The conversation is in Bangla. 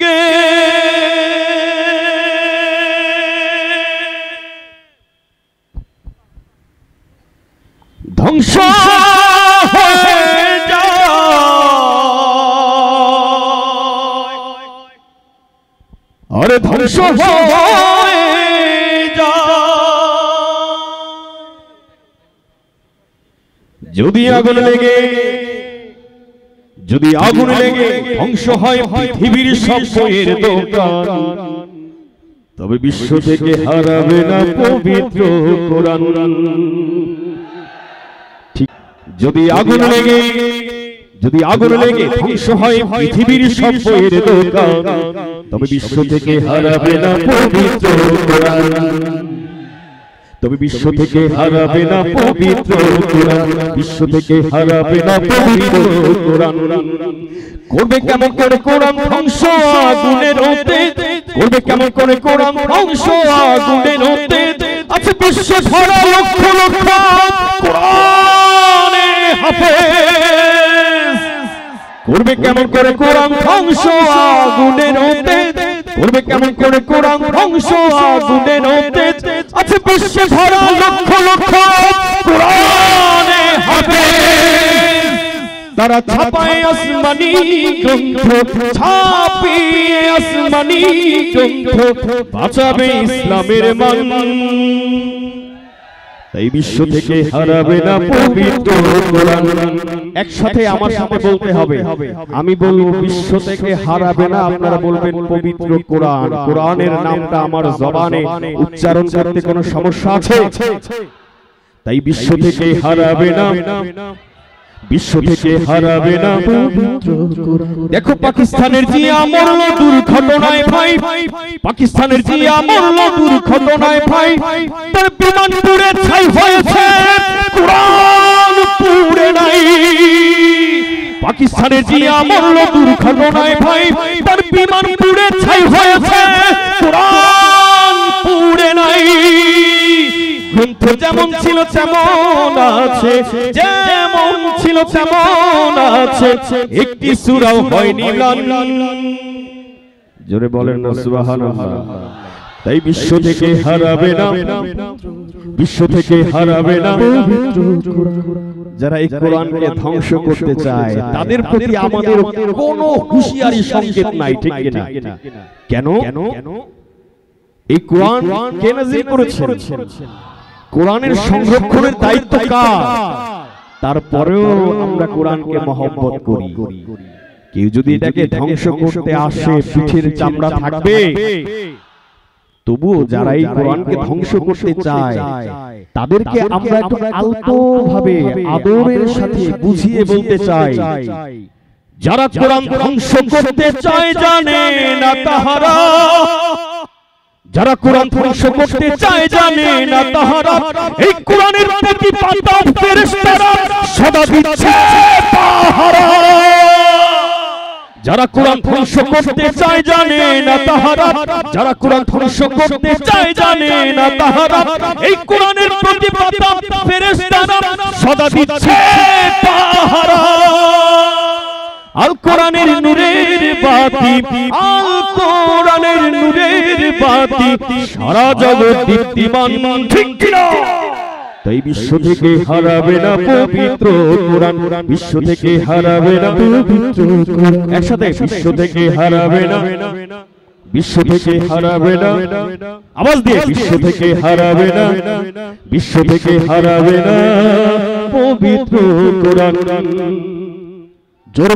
কে? ধ্বংস আরে ধ্বংস যদি আগুন লেগে যদি আগুন লেগে ধ্বংস হয় পৃথিবীর সব বইয়ের দোকান। তবে বিশ্ব থেকে হারাবে না পবিত্র কোরআন। ঠিক। যদি আগুন লেগে যদি আগুন লেগে ধ্বংস হয় পৃথিবীর সব বইয়ের দোকান। তবে বিশ্ব থেকে হারাবে না পবিত্র কোরআন। তবে বিশ্ব থেকে হারাবে না পবিত্র কোরআন। বিশ্ব থেকে হারাবে না পবিত্র কোরআন। করবে কেমন করে কোরআন ধ্বংস? আগুনের হতে করবে কেমন করে কোরআন ধ্বংস? আগুনের হতে আছে বিশ্ব ভরা লক্ষ লক্ষ কোরআনের হাফেজ। করবে কেমন করে কোরআন ধ্বংস? আগুনের হতে করবে কেমন করে কোরআন ধ্বংস? আগুনের হতে আছে বিশ্বে ভরা লক্ষ লক্ষ কোরআনে হাতে। তারা ছাপায় আসমানি গ্রন্থ ছাপিয়ে আসমানি গ্রন্থ বাঁচাবে ইসলামের মান। তাই বিশ্ব থেকে হারাবে না পবিত্র কোরআন একসাথে আমার সাথে বলতে হবে। আমি বলব বিশ্ব থেকে হারাবে না আপনারা বলবেন পবিত্র কোরআন। কোরআনের নামটা আমার জবানে উচ্চারণ করতে কোনো সমস্যা আছে? তাই বিশ্ব থেকে হারাবে না। বিশ্ব থেকে হারাবে না দেখো পাকিস্তানের মরল দুর্ঘটনায় ভাই। পাকিস্তানের জিয়া মরল দুর্ঘটনায় ভাই। তার বিমান পুড়ে ছাই হয়েছে। কোরআন পুড়ে নাই। পাকিস্তানের জিয়া মরল দুর্ঘটনায় ভাই। তার বিমান পুড়ে যেমন ছিল তেমন আছে যেমন ছিল তেমন আছে, একটি সুরাও হয়নি জোরে বলেন না, সুবহানাল্লাহ। তাই বিশ্ব থেকে হারাবে না। বিশ্ব থেকে হারাবে না। যারা এই কোরআনকে ধ্বংস করতে চায়, তাদের প্রতি আমাদের কোনো হুঁশিয়ারি সংকেত নাই, ঠিক কিনা কেন? এই কোরআন কে নাযিল করেছেন? কোরআনের সংরক্ষণের দায়িত্ব কার? তারপরেও আমরা কোরআনকে মহব্বত করি। কেউ যদি এটাকে ধ্বংস করতে আসে পিঠের চামড়া থাকবে। তবুও যারা এই কোরআনকে ধ্বংস করতে চায় তাদেরকে আমরা একটু আলতো ভাবে আদরের সাথে বুঝিয়ে বলতে চাই। যারা কোরআন ধ্বংস করতে চায় জানে না তাহারা। যারা কোরআন ধ্বংস করতে চায় জানে না তাহারা এই কোরআনের প্রতি পাতা ফেরেশতারা সদা দিচ্ছে পাহারা যারা কোরআন ধ্বংস করতে চায় জানে না তাহারা। যারা কোরআন ধ্বংস করতে চায় জানে না তাহারা। এই কোরআনের প্রতি পাতা ফেরেশতারা সদা দিচ্ছে পাহারা আল কোরআনের নূরের বাতি, আল কোরআনের নূরের বাতি, সারা জগৎ দীপ্তিমান, ঠিক কিনা? তাই বিশ্ব থেকে হারাবে না পবিত্র কোরআন, বিশ্ব থেকে হারাবে না পবিত্র একসাথে বিশ্ব থেকে হারাবে না, বিশ্ব থেকে হারাবে না, আওয়াজ দিয়ে বিশ্ব থেকে হারাবে না, বিশ্ব থেকে হারাবে না পবিত্র কোরআন। জোর